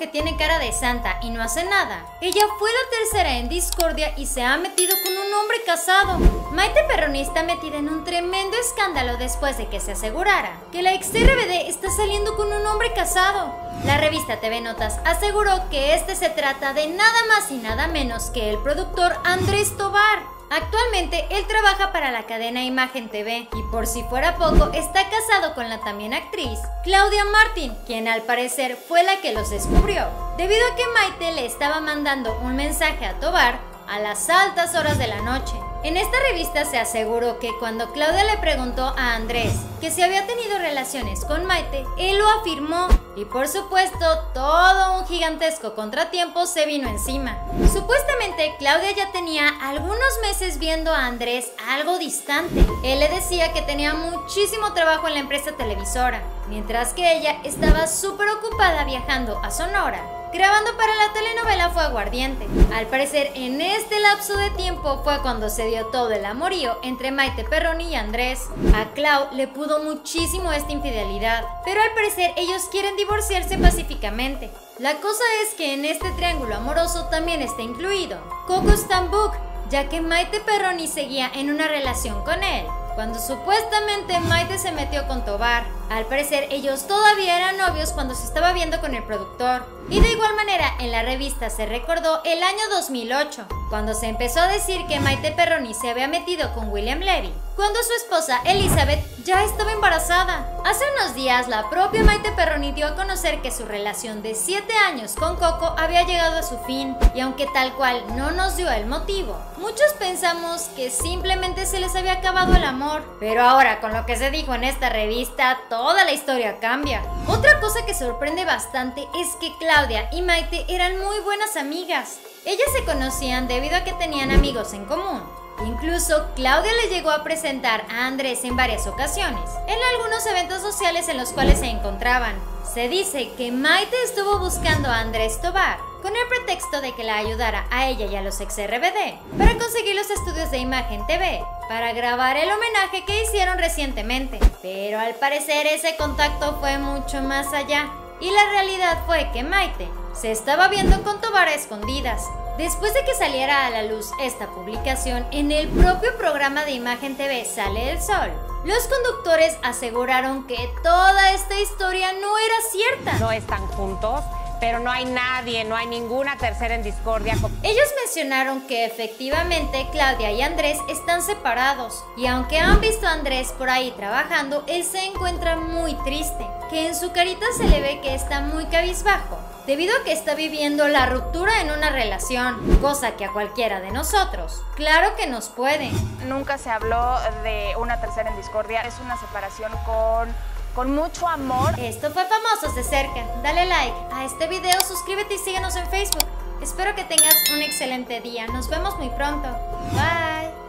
que tiene cara de santa y no hace nada. Ella fue la tercera en discordia y se ha metido con un hombre casado. Maite Perroni está metida en un tremendo escándalo después de que se asegurara que la ex RBD está saliendo con un hombre casado. La revista TV Notas aseguró que este se trata de nada más y nada menos que el productor Andrés Tobar. Actualmente él trabaja para la cadena Imagen TV y por si fuera poco está casado con la también actriz Claudia Martin, quien al parecer fue la que los descubrió, debido a que Maite le estaba mandando un mensaje a Tobar a las altas horas de la noche. En esta revista se aseguró que cuando Claudia le preguntó a Andrés que si había tenido relaciones con Maite, él lo afirmó y por supuesto todo un gigantesco contratiempo se vino encima. Supuestamente Claudia ya tenía algunos meses viendo a Andrés algo distante. Él le decía que tenía muchísimo trabajo en la empresa televisora, mientras que ella estaba súper ocupada viajando a Sonora grabando para la telenovela Fue Aguardiente. Al parecer, en este lapso de tiempo fue cuando se dio todo el amorío entre Maite Perroni y Andrés. A Clau le pudo muchísimo esta infidelidad, pero al parecer ellos quieren divorciarse pacíficamente. La cosa es que en este triángulo amoroso también está incluido Coco Stambuk, ya que Maite Perroni seguía en una relación con él cuando supuestamente Maite se metió con Tobar. Al parecer ellos todavía eran novios cuando se estaba viendo con el productor. Y de igual manera en la revista se recordó el año 2008, cuando se empezó a decir que Maite Perroni se había metido con William Levy, cuando su esposa Elizabeth ya estaba embarazada. Hace unos días la propia Maite Perroni dio a conocer que su relación de 7 años con Coco había llegado a su fin y aunque tal cual no nos dio el motivo, muchos pensamos que simplemente se les había acabado el amor. Pero ahora con lo que se dijo en esta revista, toda la historia cambia. Otra cosa que sorprende bastante es que Claudia y Maite eran muy buenas amigas. Ellas se conocían debido a que tenían amigos en común. Incluso Claudia le llegó a presentar a Andrés en varias ocasiones, en algunos eventos sociales en los cuales se encontraban. Se dice que Maite estuvo buscando a Andrés Tobar con el pretexto de que la ayudara a ella y a los ex RBD para conseguir los estudios de Imagen TV para grabar el homenaje que hicieron recientemente. Pero al parecer ese contacto fue mucho más allá y la realidad fue que Maite se estaba viendo con Tobar a escondidas Después de que saliera a la luz esta publicación, en el propio programa de Imagen TV Sale el Sol, los conductores aseguraron que toda esta historia no era cierta. No están juntos, pero no hay nadie, no hay ninguna tercera en discordia. Ellos mencionaron que efectivamente Claudia y Andrés están separados y aunque han visto a Andrés por ahí trabajando, él se encuentra muy triste, que en su carita se le ve que está muy cabizbajo debido a que está viviendo la ruptura en una relación, cosa que a cualquiera de nosotros, claro que nos puede. Nunca se habló de una tercera en discordia, es una separación con con mucho amor. Esto fue Famosos de cerca. Dale like a este video, suscríbete y síguenos en Facebook. Espero que tengas un excelente día. Nos vemos muy pronto. Bye.